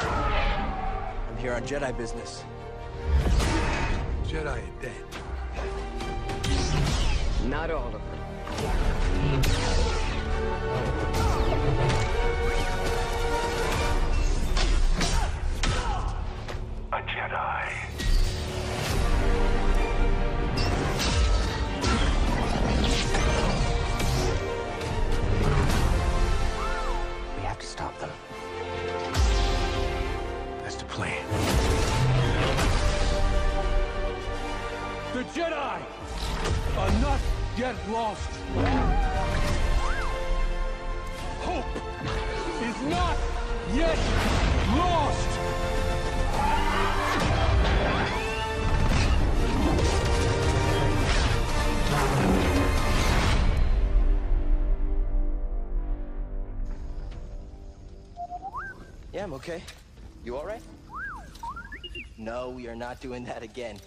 I'm here on Jedi business. Jedi are dead. Not all of them. A Jedi. We have to stop them. The Jedi are not yet lost. Hope is not yet lost. Yeah, I'm okay. You all right? No, we are not doing that again.